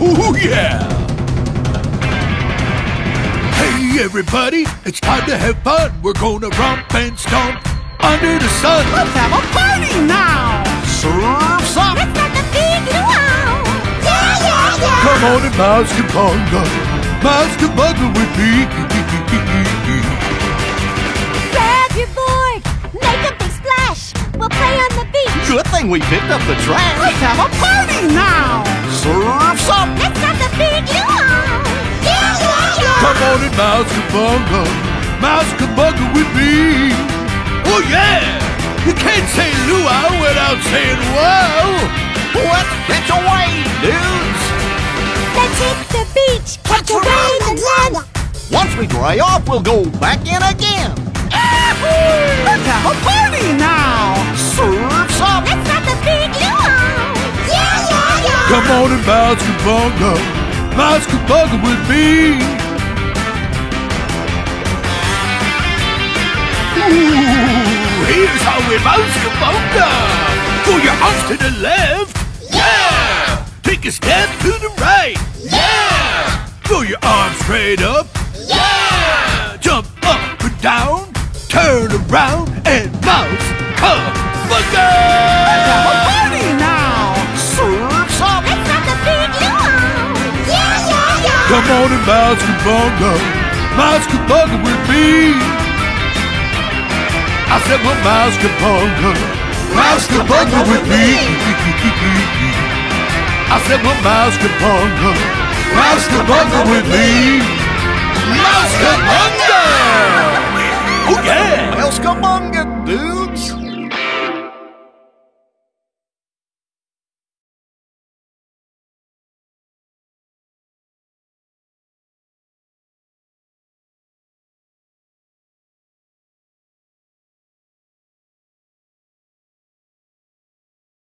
Oh, yeah! Hey, everybody, it's time to have fun. We're gonna romp and stomp under the sun. Let's have a party now! Surf's up! Let's start the big luau! Yeah, yeah, yeah! Come on and mousekebunga. Mouse kabunga with me. Beach. We picked up the trash. Let's have a party now! Surf's up! Let's start the big luau! Yeah, yeah, yeah! Come on and mousekebunga. Mouse kabunga with me. Oh, yeah! You can't say luau without saying wow. Let's catch a wave, dudes! Let's hit the beach, catch a wave and land. Once we dry off, we'll go back in again. Let's have a Come on and bounce kabunga. Mousekebunga with me. Ooh, here's how we mousekebunga. Throw your arms to the left. Yeah. Take a step to the right. Yeah. Throw your arms straight up. Yeah. Jump up and down. Turn around and mouse kabunga. Come on and mousekebunga, mouse kabunga with me. I said, well, mousekebunga, mouse kabunga with me. I said, well, mousekebunga, mouse kabunga with me. Mousekebunga!